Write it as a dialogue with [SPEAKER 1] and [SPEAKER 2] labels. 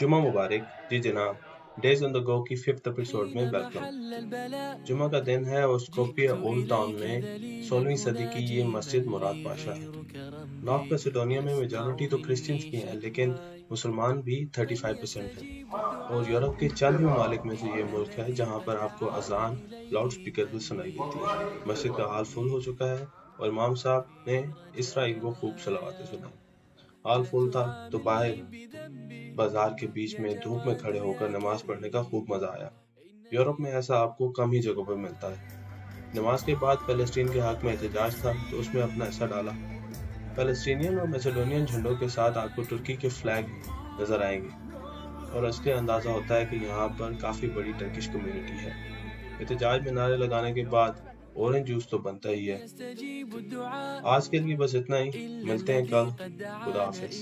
[SPEAKER 1] जुमा मुबारक। जी जनाब days on the go की फिफ्थ एपिसोड में वेलकम जुमा का दिन है और स्कोपिया ओल्ड टाउन में 16वीं सदी की ये मस्जिद मुराद पाशा है। नॉर्थ मैसेडोनिया में मेजोरिटी तो क्रिश्चियंस की है, लेकिन मुसलमान भी 35 परसेंट है। और यूरोप के चंद ममालिक में से ये मुल्क है जहाँ पर आपको अजान लाउड स्पीकर पर सुनाई देती है। मस्जिद का हाल फुल हो चुका है और इमाम साहब ने इसराइल को खूब सलावाते सुनाई। हाल फुल था तो बाहर बाज़ार के बीच में धूप में खड़े होकर नमाज़ पढ़ने का खूब मज़ा आया। यूरोप में ऐसा आपको कम ही जगहों पर मिलता है। नमाज़ के बाद फलस्तीन के हक में एहतजाज था तो उसमें अपना हिस्सा डाला। फलस्तीनियन और मैसेडोनियन झंडों के साथ आपको तुर्की के फ्लैग नज़र आएँगे। और इसके अंदाज़ा होता है कि यहाँ पर काफ़ी बड़ी टर्किश कम्युनिटी है। एहतजाज में नारे लगाने के बाद ऑरेंज जूस तो बनता ही है। आज के लिए बस इतना ही। मिलते हैं कल। खुदा हाफिज।